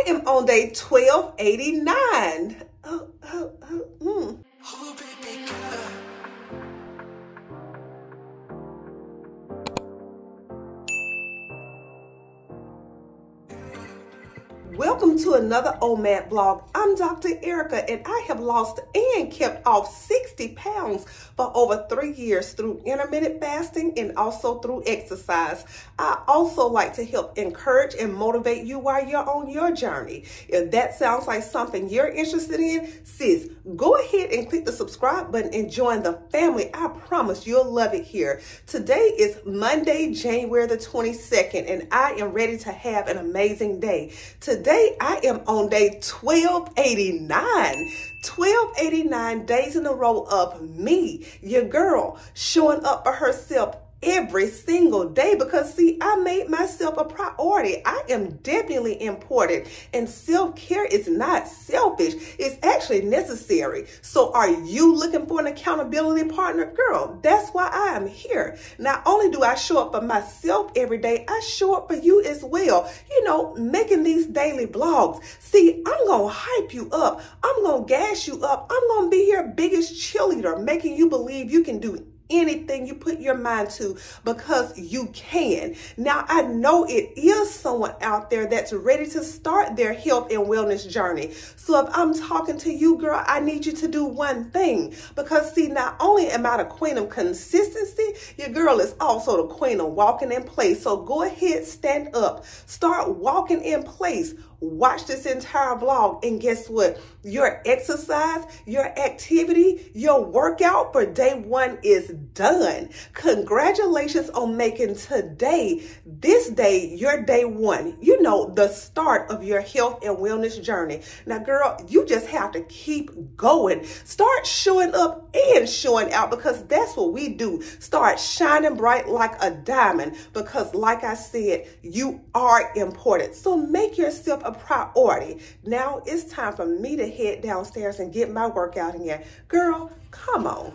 I am on day 1289. Oh, oh, oh, mm. Welcome to another OMAD blog. I'm Dr. Erika and I have lost and kept off 60 pounds for over three years through intermittent fasting and also through exercise. I also like to help encourage and motivate you while you're on your journey. If that sounds like something you're interested in, sis, go ahead and click the subscribe button and join the family. I promise you'll love it here. Today is Monday, January the 22nd, and I am ready to have an amazing day. Today Today I am on day 1289. 1289 days in a row of me, your girl, showing up for herself every single day because see i made myself a priority. I am definitely important and self-care is not selfish. It's actually necessary. So are you looking for an accountability partner? Girl that's why i am here. Not only do i show up for myself every day i show up for you as well. You know making these daily blogs see i'm gonna hype you up. I'm gonna gas you up. I'm gonna be your biggest cheerleader making you believe you can do anything you put your mind to because you can. Now, I know it is someone out there that's ready to start their health and wellness journey. So if I'm talking to you, girl, I need you to do one thing because see, not only am I the queen of consistency, your girl is also the queen of walking in place. So go ahead, stand up, start walking in place watch this entire vlog and guess what? Your exercise, your activity, your workout for day one is done. Congratulations on making today, this day, your day one. You know, the start of your health and wellness journey. Now, girl, you just have to keep going. Start showing up and showing out because that's what we do. Start shining bright like a diamond because like I said, you are important. So make yourself a priority. Now it's time for me to head downstairs and get my workout in. Girl, come on.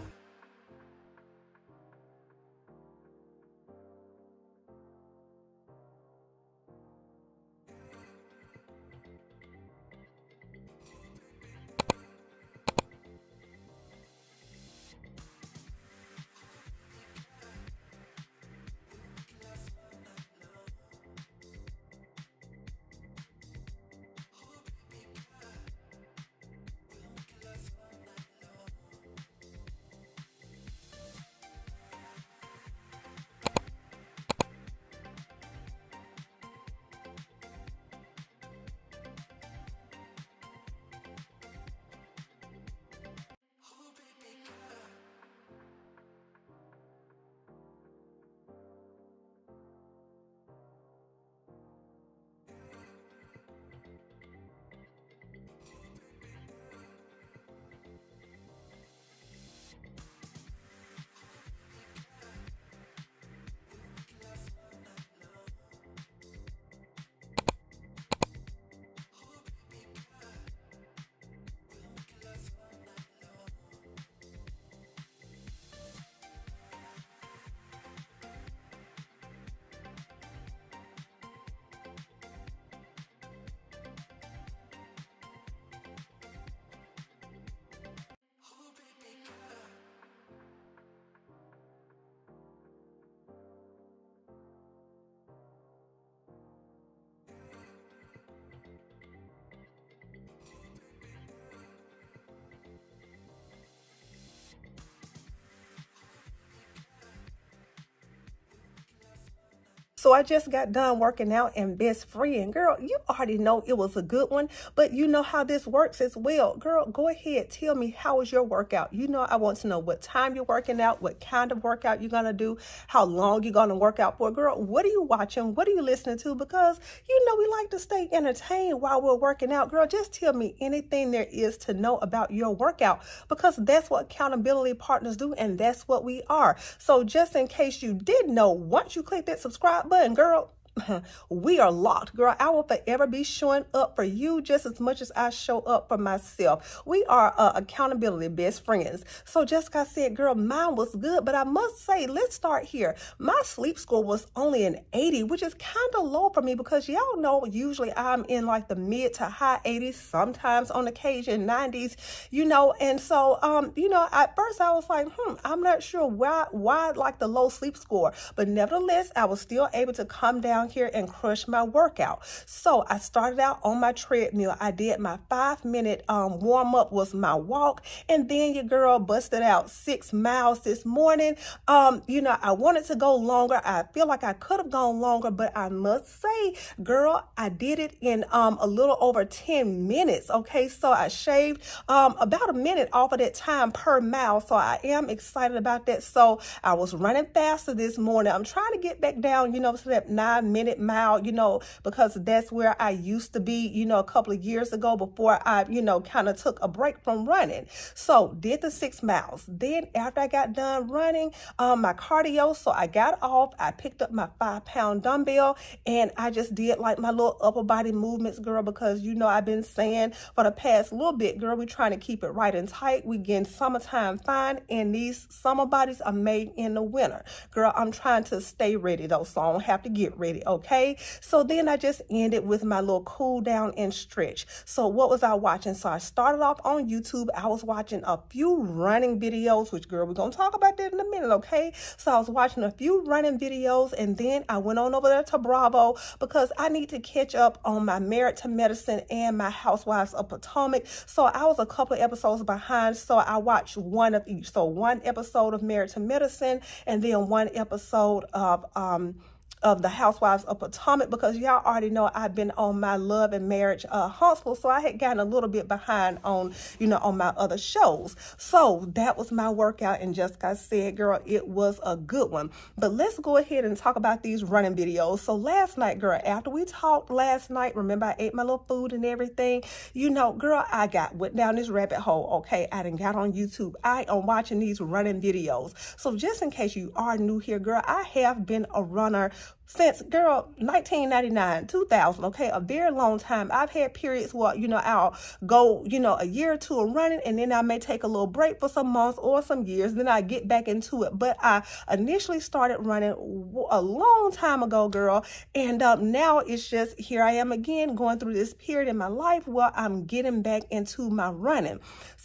So I just got done working out and best friend. Girl, you already know it was a good one, but you know how this works as well. Girl, go ahead. Tell me how was your workout? You know, I want to know what time you're working out, what kind of workout you're going to do, how long you're going to work out for. Girl, what are you watching? What are you listening to? Because, you know, we like to stay entertained while we're working out. Girl, just tell me anything there is to know about your workout because that's what accountability partners do and that's what we are. So just in case you did know, once you click that subscribe button, button, girl, we are locked. Girl, I will forever be showing up for you just as much as I show up for myself. We are uh, accountability best friends. So Jessica said, girl, mine was good, but I must say, let's start here. My sleep score was only an 80, which is kind of low for me because y'all know usually I'm in like the mid to high 80s, sometimes on occasion 90s, you know, and so, um, you know, at first I was like, hmm, I'm not sure why, why like the low sleep score, but nevertheless, I was still able to come down here and crush my workout. So I started out on my treadmill. I did my five minute um, warm up was my walk. And then your girl busted out six miles this morning. Um, you know, I wanted to go longer. I feel like I could have gone longer, but I must say, girl, I did it in um, a little over 10 minutes. Okay. So I shaved um, about a minute off of that time per mile. So I am excited about that. So I was running faster this morning. I'm trying to get back down, you know, to that nine minute mile, you know, because that's where I used to be, you know, a couple of years ago before I, you know, kind of took a break from running. So did the six miles. Then after I got done running, um, my cardio, so I got off, I picked up my five pound dumbbell and I just did like my little upper body movements, girl, because you know, I've been saying for the past little bit, girl, we're trying to keep it right and tight. We getting summertime fine and these summer bodies are made in the winter. Girl, I'm trying to stay ready though, so I don't have to get ready, okay? So then I just ended with my little cool down and stretch. So what was I watching? So I started off on YouTube. I was watching a few running videos, which girl, we're going to talk about that in a minute, okay? So I was watching a few running videos and then I went on over there to Bravo because I need to catch up on my Married to Medicine and my Housewives of Potomac. So I was a couple of episodes behind, so I watched one of each. So one episode of Married to Medicine and then one episode of um of the Housewives of Potomac because y'all already know I've been on my love and marriage uh, Huntsville. So I had gotten a little bit behind on, you know, on my other shows. So that was my workout. And Jessica said, girl, it was a good one. But let's go ahead and talk about these running videos. So last night, girl, after we talked last night, remember I ate my little food and everything, you know, girl, I got went down this rabbit hole. Okay. I didn't got on YouTube. I am watching these running videos. So just in case you are new here, girl, I have been a runner since girl 1999 2000 okay? A very long time. I've had periods where you know i'll go you know a year or two of running and then i may take a little break for some months or some years then i get back into it. But i initially started running a long time ago girl and um, now it's just here i am again going through this period in my life where i'm getting back into my running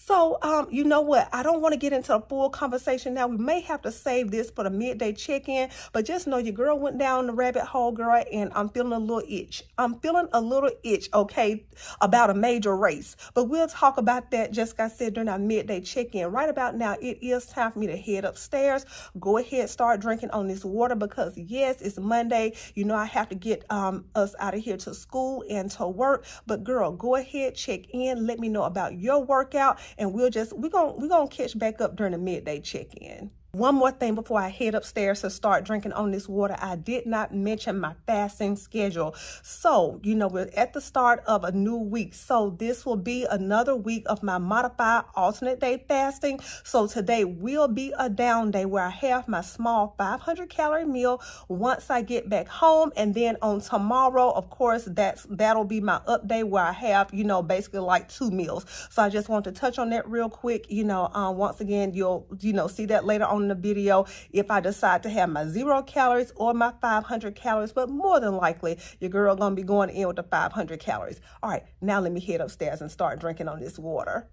so um you know what i don't want to get into a full conversation now we may have to save this for the midday check-in but just know your girl went down the rabbit hole, girl, and I'm feeling a little itch. I'm feeling a little itch, okay, about a major race. But we'll talk about that, just like I said, during our midday check-in. Right about now, it is time for me to head upstairs. Go ahead, start drinking on this water because, yes, it's Monday. You know, I have to get um, us out of here to school and to work. But, girl, go ahead, check in. Let me know about your workout, and we'll just, we're gonna we're gonna catch back up during the midday check-in. One more thing before I head upstairs to start drinking on this water, I did not mention my fasting schedule. So, you know, we're at the start of a new week. So this will be another week of my modified alternate day fasting. So today will be a down day where I have my small 500 calorie meal once I get back home. And then on tomorrow, of course, that's that'll be my up day where I have, you know, basically like two meals. So I just want to touch on that real quick. You know, um, once again, you'll, you know, see that later on on the video if I decide to have my zero calories or my 500 calories, but more than likely, your girl gonna be going in with the 500 calories. All right, now let me head upstairs and start drinking on this water.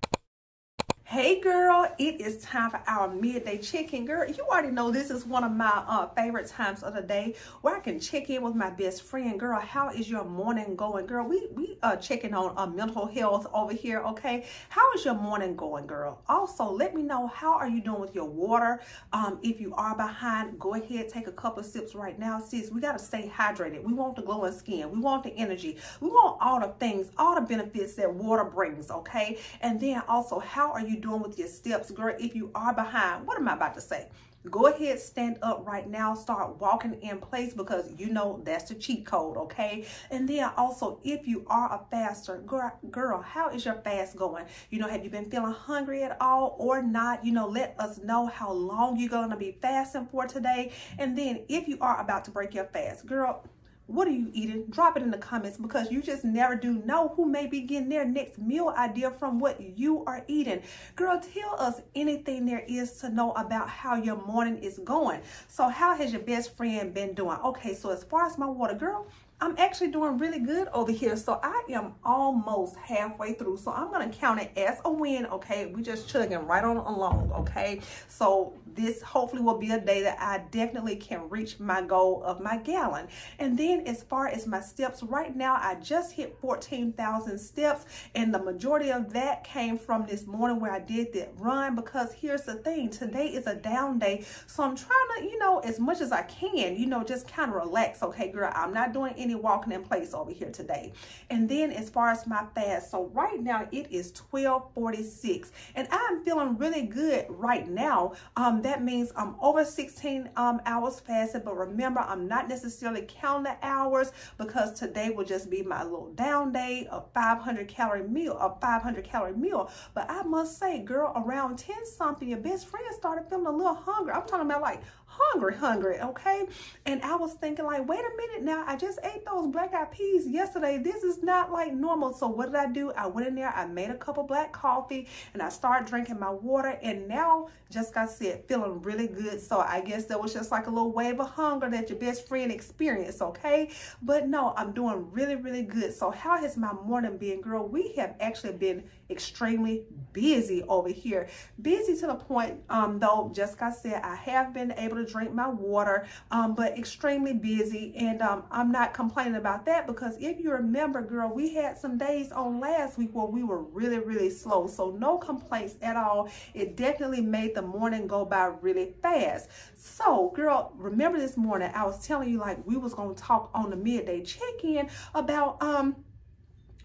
Hey girl, it is time for our midday check-in. Girl, you already know this is one of my uh, favorite times of the day where I can check in with my best friend. Girl, how is your morning going? Girl, we, we are checking on uh, mental health over here, okay? How is your morning going, girl? Also, let me know how are you doing with your water. Um, if you are behind, go ahead, take a couple sips right now. Sis, we got to stay hydrated. We want the glowing skin. We want the energy. We want all the things, all the benefits that water brings, okay? And then also, how are you doing with your steps, girl? If you are behind, what am I about to say? Go ahead, stand up right now, start walking in place because you know that's the cheat code, okay? And then also, if you are a faster girl, girl, how is your fast going? You know, have you been feeling hungry at all or not? You know, let us know how long you're going to be fasting for today. And then if you are about to break your fast, girl, What are you eating? Drop it in the comments because you just never do know who may be getting their next meal idea from what you are eating. Girl, tell us anything there is to know about how your morning is going. So how has your best friend been doing? Okay, so as far as my water, girl, I'm actually doing really good over here. So I am almost halfway through. So I'm going to count it as a win, okay? We just chugging right on along, okay? So this hopefully will be a day that I definitely can reach my goal of my gallon. And then as far as my steps, right now I just hit 14,000 steps and the majority of that came from this morning where I did that run because here's the thing, today is a down day. So I'm trying to, you know, as much as I can, you know, just kind of relax, okay, girl? I'm not doing walking in place over here today. And then as far as my fast, so right now it is 1246 and I'm feeling really good right now. Um, that means I'm over 16 um, hours fasted, but remember, I'm not necessarily counting the hours because today will just be my little down day, a 500 calorie meal, a 500 calorie meal. But I must say, girl, around 10 something, your best friend started feeling a little hungry. I'm talking about like hungry, hungry, okay? And I was thinking like, wait a minute now, I just ate those black eyed peas yesterday. This is not like normal. So what did I do? I went in there, I made a cup of black coffee and I started drinking my water. And now, just got said, feeling really good. So I guess that was just like a little wave of hunger that your best friend experienced, okay? But no, I'm doing really, really good. So how has my morning been, girl? We have actually been extremely busy over here. Busy to the point, um, though, just like I said, I have been able to drink my water, um, but extremely busy. And um, I'm not complaining about that because if you remember, girl, we had some days on last week where we were really, really slow. So no complaints at all. It definitely made the morning go by really fast. So, girl, remember this morning I was telling you like we was going to talk on the midday check-in about um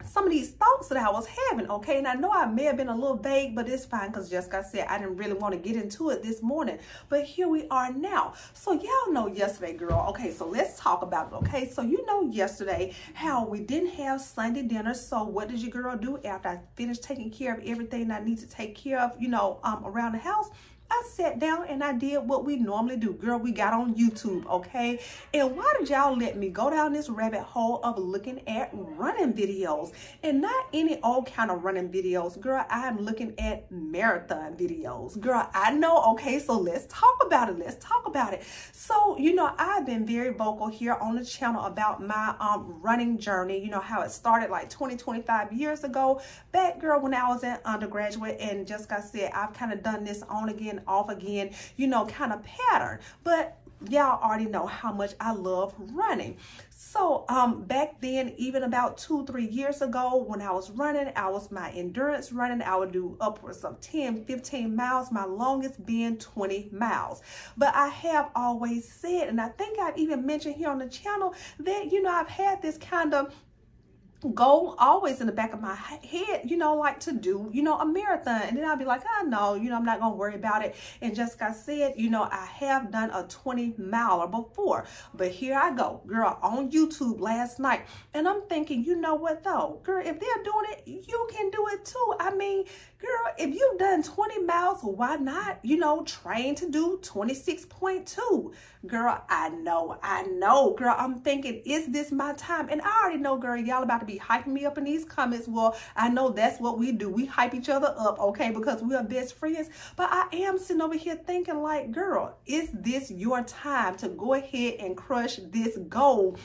some of these thoughts that I was having, okay? And I know I may have been a little vague, but it's fine because Jessica said I didn't really want to get into it this morning. But here we are now. So y'all know yesterday, girl. Okay, so let's talk about it, okay? So you know yesterday how we didn't have Sunday dinner. So what did your girl do after I finished taking care of everything I need to take care of, you know, um, around the house? I sat down and I did what we normally do. Girl, we got on YouTube, okay? And why did y'all let me go down this rabbit hole of looking at running videos? And not any old kind of running videos. Girl, I'm looking at marathon videos. Girl, I know, okay? So let's talk about it. Let's talk about it. So, you know, I've been very vocal here on the channel about my um, running journey. You know, how it started like 20, 25 years ago. Back, girl, when I was an undergraduate and just got said, I've kind of done this on again off again, you know, kind of pattern. But y'all already know how much I love running. So um, back then, even about two, three years ago, when I was running, I was my endurance running. I would do upwards of 10, 15 miles, my longest being 20 miles. But I have always said, and I think I've even mentioned here on the channel that, you know, I've had this kind of goal always in the back of my head, you know, like to do, you know, a marathon. And then I'll be like, oh no, you know, I'm not going to worry about it. And I said, you know, I have done a 20 miler before, but here I go, girl, on YouTube last night. And I'm thinking, you know what though, girl, if they're doing it, you can do it too. I mean, girl, if you've done 20 miles, why not, you know, train to do 26.2? Girl, I know, I know, girl, I'm thinking, is this my time? And I already know, girl, y'all about to be hyping me up in these comments. Well, I know that's what we do. We hype each other up, okay, because we are best friends. But I am sitting over here thinking like, girl, is this your time to go ahead and crush this goal?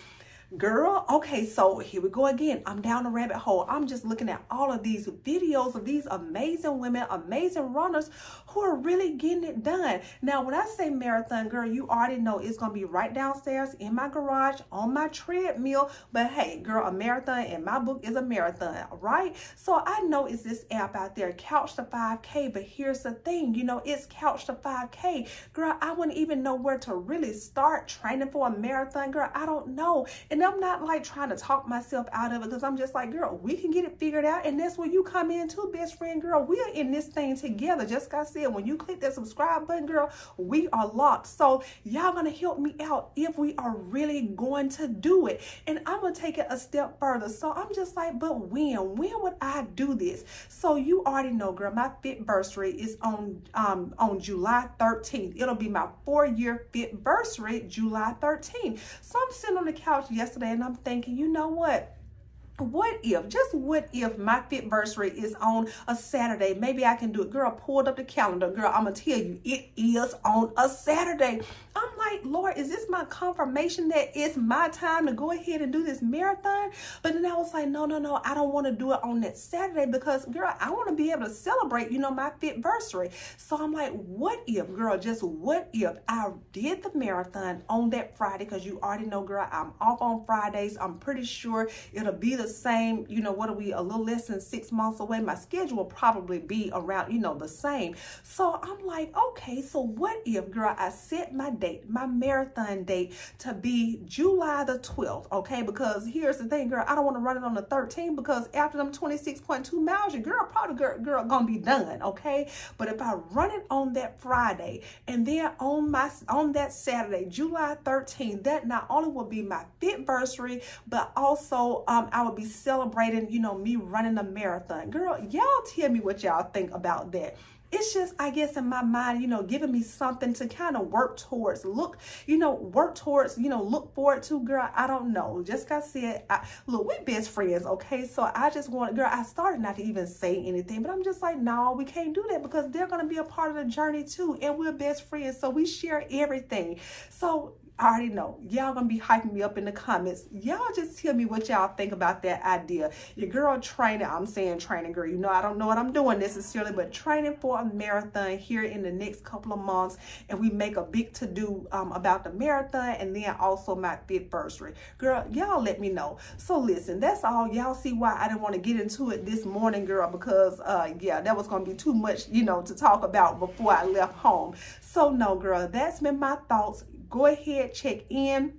Girl, okay, so here we go again. I'm down the rabbit hole. I'm just looking at all of these videos of these amazing women, amazing runners who are really getting it done. Now, when I say marathon, girl, you already know it's going to be right downstairs in my garage on my treadmill. But hey, girl, a marathon in my book is a marathon, right? So I know it's this app out there, Couch to 5K. But here's the thing, you know, it's Couch to 5K. Girl, I wouldn't even know where to really start training for a marathon, girl. I don't know. And and I'm not like trying to talk myself out of it because I'm just like, girl, we can get it figured out. And that's where you come in too, best friend, girl. We are in this thing together. Just like I said, when you click that subscribe button, girl, we are locked. So y'all gonna help me out if we are really going to do it. And I'm gonna take it a step further. So I'm just like, but when? When would I do this? So you already know, girl, my fitversary is on um on July 13th. It'll be my four-year fitversary, July 13th. So I'm sitting on the couch yesterday yesterday and I'm thinking, you know what? what if just what if my fitversary is on a saturday? Maybe i can do it. Girl pulled up the calendar. Girl i'm gonna tell you it is on a saturday. I'm like lord is this my confirmation that it's my time to go ahead and do this marathon but then i was like no no no i don't want to do it on that saturday because girl i want to be able to celebrate you know my fitversary so i'm like what if girl just what if i did the marathon on that friday because you already know girl i'm off on fridays i'm pretty sure it'll be the same, you know, what are we, a little less than six months away? My schedule will probably be around, you know, the same. So I'm like, okay, so what if, girl, I set my date, my marathon date to be July the 12th, okay? Because here's the thing, girl, I don't want to run it on the 13th because after them 26.2 miles, your girl probably, girl, girl gonna be done, okay? But if I run it on that Friday and then on my, on that Saturday, July 13th, that not only will be my fitversary, but also um, I will be celebrating, you know, me running a marathon. Girl, y'all tell me what y'all think about that it's just i guess in my mind you know giving me something to kind of work towards look you know work towards you know look forward to girl i don't know just like i said I, look we best friends okay? So i just want girl i started not to even say anything but i'm just like no we can't do that because they're going to be a part of the journey too and we're best friends so we share everything. So I already know. Y'all gonna be hyping me up in the comments. Y'all just tell me what y'all think about that idea. Your girl training, I'm saying training girl. You know, I don't know what I'm doing necessarily, but training for a marathon here in the next couple of months. And we make a big to-do um, about the marathon and then also my fitversary. Girl, y'all let me know. So listen, that's all. Y'all see why I didn't want to get into it this morning, girl, because uh, yeah, that was gonna be too much, you know, to talk about before I left home. So no, girl, that's been my thoughts go ahead, check in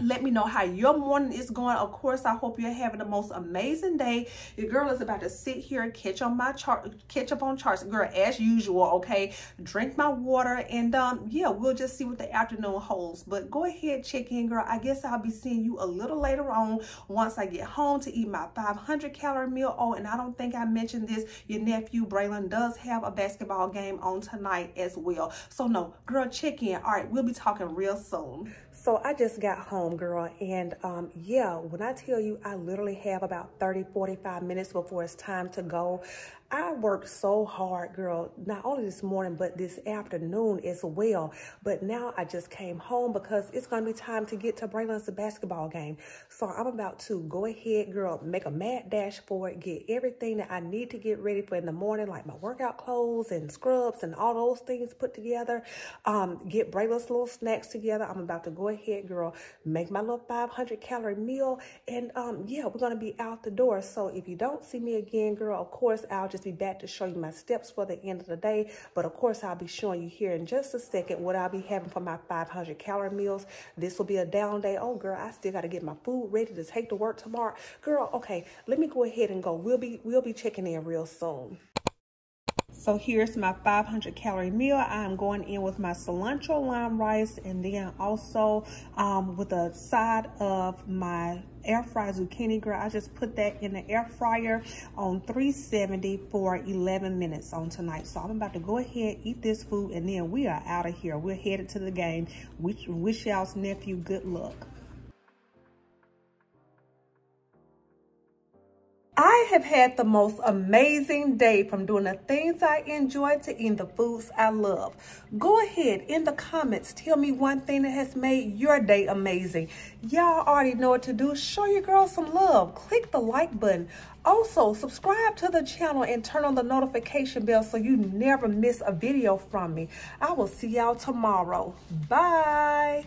let me know how your morning is going. Of course i hope you're having the most amazing day. Your girl is about to sit here and catch on my chart catch up on charts. Girl as usual okay? Drink my water and um yeah we'll just see what the afternoon holds. But go ahead check in girl. I guess i'll be seeing you a little later on once i get home to eat my 500 calorie meal. Oh and i don't think i mentioned this. Your nephew braylon does have a basketball game on tonight as well. So no girl check in. All right we'll be talking real soon. So I just got home, girl, and um, yeah, when I tell you I literally have about 30, 45 minutes before it's time to go, I worked so hard, girl, not only this morning, but this afternoon as well. But now I just came home because it's going to be time to get to Braylon's basketball game. So I'm about to go ahead, girl, make a mad dash for it, get everything that I need to get ready for in the morning, like my workout clothes and scrubs and all those things put together. Um, get Braylon's little snacks together. I'm about to go ahead, girl, make my little 500 calorie meal. And um, yeah, we're going to be out the door. So if you don't see me again, girl, of course, I'll just be back to show you my steps for the end of the day. But of course, I'll be showing you here in just a second what I'll be having for my 500 calorie meals. This will be a down day. Oh, girl, I still got to get my food ready to take to work tomorrow. Girl, okay, let me go ahead and go. We'll be, we'll be checking in real soon. So here's my 500 calorie meal. I'm going in with my cilantro lime rice and then also um, with a side of my air fried zucchini girl. I just put that in the air fryer on 370 for 11 minutes on tonight. So I'm about to go ahead, eat this food, and then we are out of here. We're headed to the game. Wish, wish y'all's nephew good luck. I have had the most amazing day from doing the things I enjoy to eating the foods I love. Go ahead in the comments, tell me one thing that has made your day amazing. Y'all already know what to do. Show your girl some love. Click the like button. Also, subscribe to the channel and turn on the notification bell so you never miss a video from me. I will see y'all tomorrow. Bye.